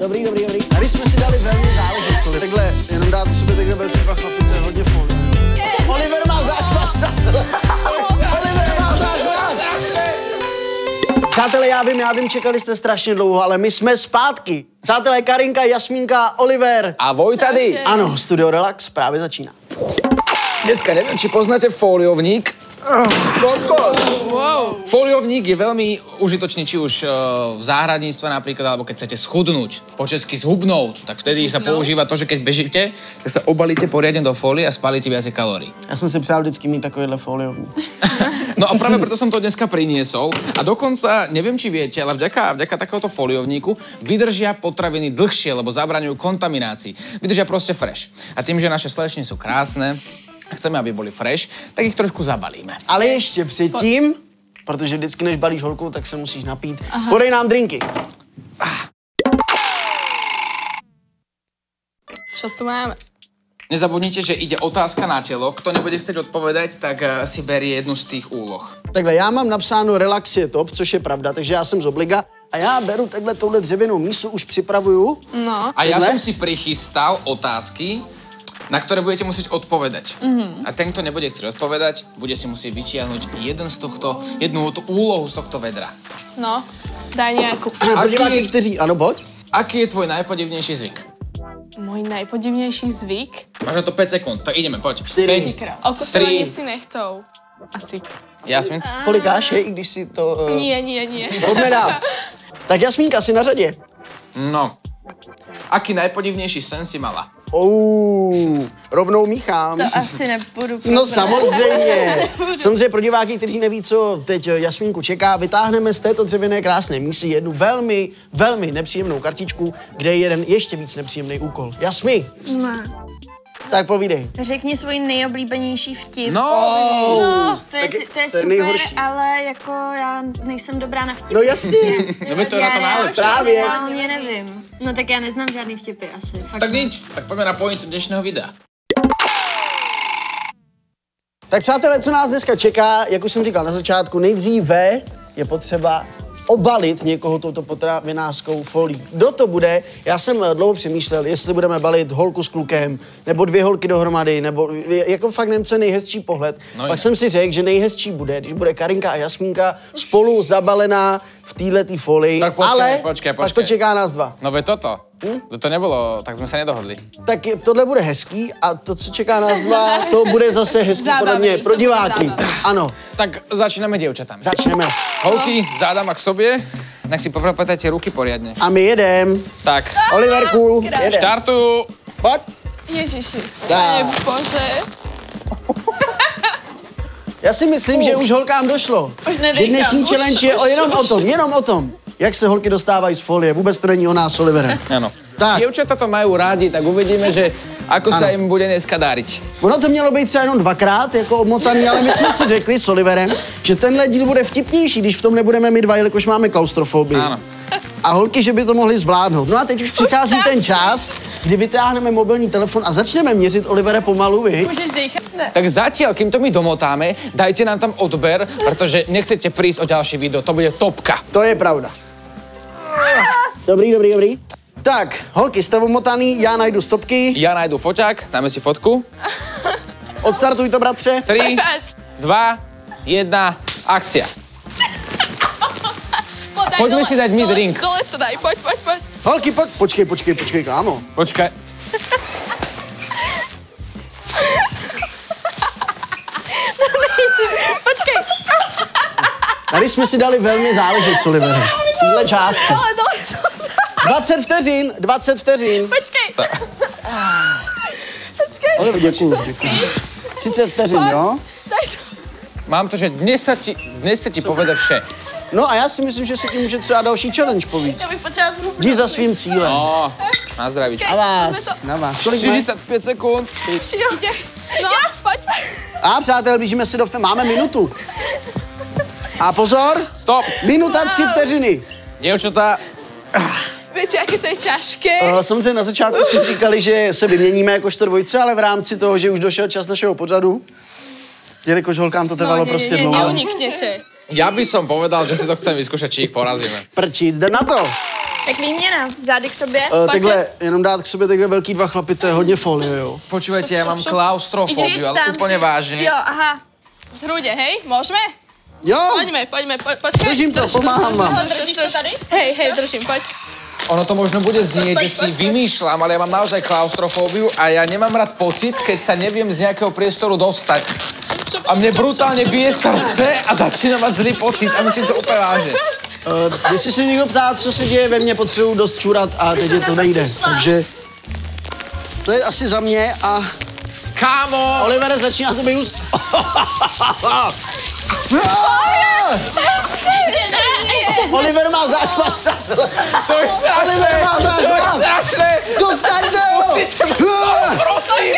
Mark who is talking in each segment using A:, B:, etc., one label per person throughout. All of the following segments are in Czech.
A: Dobrý, dobrý, dobrý. Tady jsme si dali velmi záležet, co Takhle, jenom dát sobě takhle velký dva chlapy, to je hodně folie. Oliver má záchvat, přátelé. Oliver má záchvat. Přátelé, já vím, já vím, čekali jste strašně dlouho, ale my jsme zpátky. Přátelé, Karinka, Jasmínka, Oliver.
B: A Voj tady.
A: Ano, Studio Relax právě začíná.
B: Dneska neviem, či poznáte foliovník.
A: Kokos.
B: Foliovník je veľmi užitočný, či už eh, v záhradníctve napríklad, alebo keď chcete schudnúť, po česky zhubnout, tak vtedy sa používa to, že keď bežíte, tak sa obalíte poriadne do folie a spálite viacej kalórií.
A: Já jsem si přál vždycky mít takovýhle foliovní.
B: No a práve preto som to dneska priniesol. A dokonca, neviem, či viete, ale vďaka, vďaka takéhoto foliovníku vydržia potraviny dlhšie, lebo zabraňujú kontaminácii. Vydržia proste fresh. A tým, že naše slečny sú krásne, a chceme, aby boli fresh, tak ich trošku zabalíme.
A: Ale ještě předtím, protože vždycky, než balíš holku, tak se musíš napít. Aha. Podej nám drinky.
C: Čo tu máme?
B: Nezabudnite, že ide otázka na telo. Kto nebude chcieť odpovedať, tak eh, si berie jednu z tých úloh.
A: Takhle, já mám napsáno relax je top, což je pravda, takže já jsem z obliga. A já beru takhle touhle dřevěnou mísu, už připravuju.
C: No.
B: A ja
A: Tohle?
B: som si prichystal otázky, na ktoré budete musieť odpovedať. Mm-hmm. A ten, kto nebude chcieť odpovedať, bude si musieť vytiahnuť jeden z tohto, jednu tú úlohu z tohto vedra.
C: No, daj nejakú.
B: Aký-
A: kteří, ano, pojď.
B: Aký je tvoj najpodivnejší zvyk?
C: Môj najpodivnejší zvyk?
B: Máš na to 5 sekúnd, tak ideme, poď.
A: Čtyři.
B: 5,
C: Okusovanie si nechtou. Asi.
B: Jasmin?
A: Polikáš je, i když si to... Uh,
C: Nie, nie, nie.
A: Pojďme dál. Tak Jasmínka, si na řadě.
B: No. Aký najpodivnejší sen si mala?
A: Ou, rovnou míchám.
D: To asi nepůjdu
A: No
D: probrat.
A: samozřejmě. Samozřejmě pro diváky, kteří neví, co teď Jasmínku čeká, vytáhneme z této dřevěné krásné mísy jednu velmi, velmi nepříjemnou kartičku, kde je jeden ještě víc nepříjemný úkol. Jasmi,
D: Ne.
A: Tak povídej.
D: Řekni svůj nejoblíbenější vtip.
B: No,
C: No,
D: To je,
A: Tak
D: to je
A: to je
D: super,
A: nejhorší.
D: ale jako já nejsem dobrá na vtipy.
A: No jasně.
B: no by to je na to
D: Já
B: najlepšie.
A: Právě.
D: Reálně nevím. No tak já neznám žádný vtipy asi. Fakt
B: Tak nič, tak poďme na pointu dnešného videa.
A: Tak přátelé, co nás dneska čeká, jak už jsem říkal na začátku, nejdříve je potřeba obalit někoho touto potravinářskou folí. Kdo to bude? Já jsem eh, dlouho přemýšlel, jestli budeme balit holku s klukem, nebo dvě holky dohromady, nebo je- jako fakt nevím, co je nejhezčí pohled.
B: No
A: Pak
B: jinak.
A: jsem si řekl, že nejhezčí bude, když bude Karinka a Jasmínka spolu zabalená v této folii,
B: Tak počkej,
A: ale
B: počkej,
A: pak to
B: počkej.
A: čeká nás dva.
B: No veď toto. Hm? To nebolo, tak sme sa nedohodli.
A: Tak je, tohle bude hezký a to, co čeká nás dva, to bude zase hezký
C: Zábavný,
A: mě
C: to
A: pro diváky. Ano,
B: Tak začíname dievčatami.
A: začneme.
B: Holky, zádama k sobě, nech si popropatajte ruky poriadne.
A: A my jedem.
B: Tak,
A: Oliverku, jedem.
B: štartujú.
A: Pojď.
C: Ježiši,
A: Tak.
C: pane Bože.
A: Já si myslím, že už holkám došlo.
D: Už
A: že dnešní
D: už,
A: challenge je
D: už,
A: o, jenom
D: už.
A: o tom, jenom o tom, jak se holky dostávají z folie. Vůbec to není o nás, Oliverem.
B: Áno.
A: Tak.
B: Dievčata to majú rádi, tak uvidíme, že ako sa
A: Áno.
B: im bude dneska dariť.
A: Ono to mělo být třeba jenom dvakrát jako omotaný, ale my jsme si řekli s Oliverem, že tenhle díl bude vtipnější, když v tom nebudeme my dva, jelikož máme klaustrofobii.
B: Áno.
A: A holky, že by to mohly zvládnout. No a teď už přichází
C: strašně.
A: ten čas, kdy vytáhneme mobilní telefon a začneme měřit Olivere pomalu, vy.
C: Můžeš dýchat? Ne.
B: Tak zatiaľ, kým to my domotáme, dajte nám tam odber, pretože nechcete prísť o ďalší video, to bude topka.
A: To je pravda. Dobrý, dobrý, dobrý. Tak, holky, jste omotaný, já najdu stopky.
B: Ja nájdu foťák, dáme si fotku.
A: Odstartuj to, bratře.
B: 3,
C: Prepač.
B: 2, 1, akcia.
C: Podaj dole,
B: si dať
C: dole,
B: drink.
C: Dole to daj, poď, poď, poď.
A: Holky, pojď. Počkej, počkej, počkej, kámo.
B: Počkaj.
D: Počkej,
A: Tady jsme si dali velmi záležet s Oliverem. V téhle části.
C: Dole.
A: 20 vteřin, 20 vteřin.
D: počkej. Počkej.
A: Oliver, děkuju, děkuju. 30 vteřin, jo?
B: Mám to, že dnes sa ti, dnes sa ti povede vše.
A: No a já si myslím, že se tím může třeba další challenge povíc.
D: Já bych potřeba zhruba.
A: Jdi za svým cílem.
B: No, na zdraví.
A: A vás,
C: to.
A: na vás. Kolik jsme?
B: 45 sekúnd.
C: Ide. No, poď.
A: A přátel, blížíme se do... fe- Máme minutu. A pozor,
B: Stop.
A: minuta tři vteřiny.
B: Dievčatá,
C: Viete, aké to je ťažké?
A: Uh, samozřejmě na začátku jsme říkali, že se vyměníme jakožto dvojce, ale v rámci toho, že už došel čas našeho pořadu, jelikož holkám to trvalo
C: no, nie,
A: prostě dlouho.
C: neuniknete.
B: ja by som povedal, že si to chcem vyskúšať, či ich porazíme.
A: Prčíc, jde na to.
E: Tak výměna, zády k sobě.
A: Uh, takhle, jenom dát k sobě takhle velký dva chlapy, to je hodně folie, jo.
B: Počúvajte, ja mám
E: Ideš
B: ale
E: tam.
B: úplne vážne.
E: Jo, aha.
C: Z hrude, hej? Môžeme?
A: Jo,
C: Poďme, poďme, po, počkaj.
A: Držím to, pomáham vám.
C: Drž, drž, drž, drž. Hej, hej, držím, poď.
B: Ono to možno bude znieť, že si vymýšľam, ale ja mám naozaj klaustrofóbiu a ja nemám rád pocit, keď sa neviem z nejakého priestoru dostať. A mne brutálne bije srdce a začína mať zlý pocit a myslím to úplne vážne.
A: Uh, jestli se někdo ptá, co se děje ve mně, potřebuju dost čurat a teď je to nejde. Takže to je asi za mě a
B: Kámo!
A: Olivere, začíná to být úst... Oliver má záchvat.
B: To je strašné! To je strašné!
A: Dostaňte ho!
B: Prosím!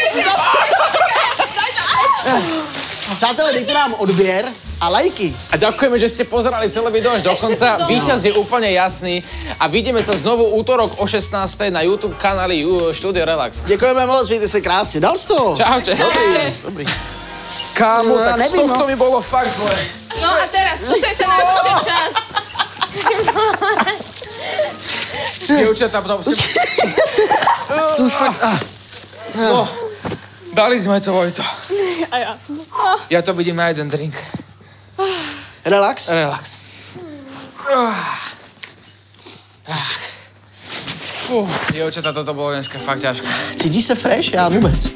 A: Přátelé, dejte nám odběr a lajky.
B: A ďakujeme, že ste pozerali celé video až do konca.
C: to-
B: Víťaz je úplne jasný a vidíme sa znovu útorok o 16. na YouTube kanáli Studio Relax.
A: Děkujeme moc, mějte se krásně. Dal jsi to?
B: Čaute.
C: Čaute.
A: Dobrý.
B: Kámo,
A: No,
B: tak z
A: nevím,
B: tohto
A: no.
B: mi bolo fakt zle.
C: No a teraz, toto je tá najlepšia časť.
B: Dievčatá, potom si...
A: To už fakt... Ah.
B: No, dali sme to, Vojto.
E: A já.
B: Ja to vidím na jeden drink.
A: Relax.
B: Relax. Fú, dievčatá, toto bolo dneska fakt ťažké.
A: Cítíš se fresh? Já vůbec.